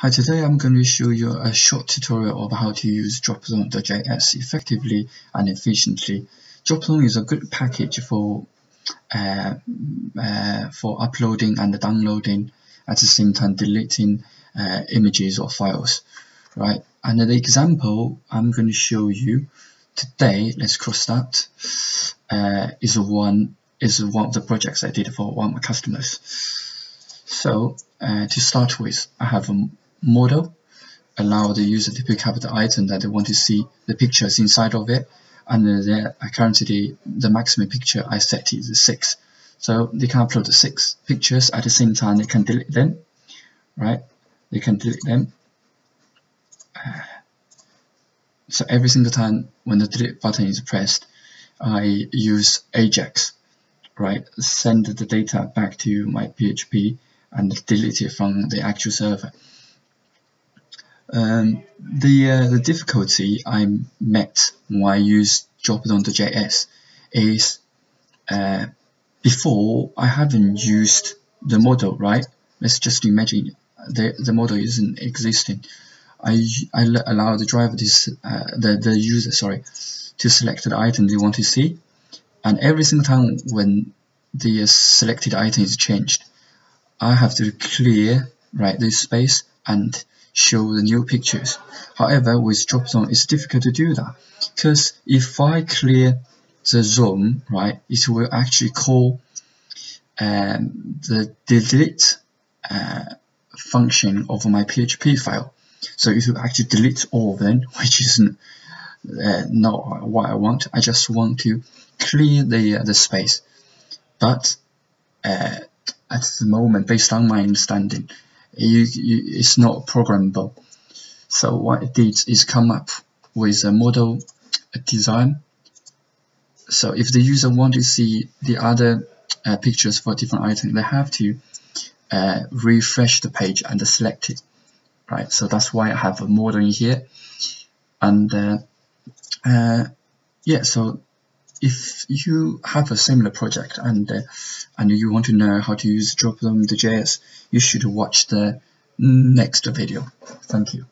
Hi, today I'm going to show you a short tutorial of how to use Dropzone.js effectively and efficiently. Dropzone is a good package for uh, uh, for uploading and downloading at the same time deleting uh, images or files, right? And the example I'm going to show you today, let's cross that, uh, is one is one of the projects I did for one of my customers. So uh, to start with, I have a model allow the user to pick up the item that they want to see the pictures inside of it and the currently the maximum picture I set is 6 so they can upload the 6 pictures at the same time they can delete them right? They can delete them. So every single time when the delete button is pressed I use Ajax right? Send the data back to my PHP and delete it from the actual server um, the uh, the difficulty I met when I used Dropzone.js is uh, before I haven't used the model right? Let's just imagine the, the model isn't existing. I, I allow the driver to uh, the, the user sorry to select the item they want to see. And every single time when the selected item is changed I have to clear right this space and show the new pictures. However, with Dropzone, it's difficult to do that because if I clear the zone, right, it will actually call um, the delete uh, function of my PHP file. So it will actually delete all of them, which is uh, not what I want. I just want to clear the uh, the space. But uh, at the moment, based on my understanding, you, you, it's not programmable. So what it did is come up with a model design. So if the user want to see the other uh, pictures for different items, they have to uh, refresh the page and select it. Right, so that's why I have a model in here. And uh, uh yeah, so if you have a similar project and uh, and you want to know how to use Dropzone.js, you should watch the next video. Thank you.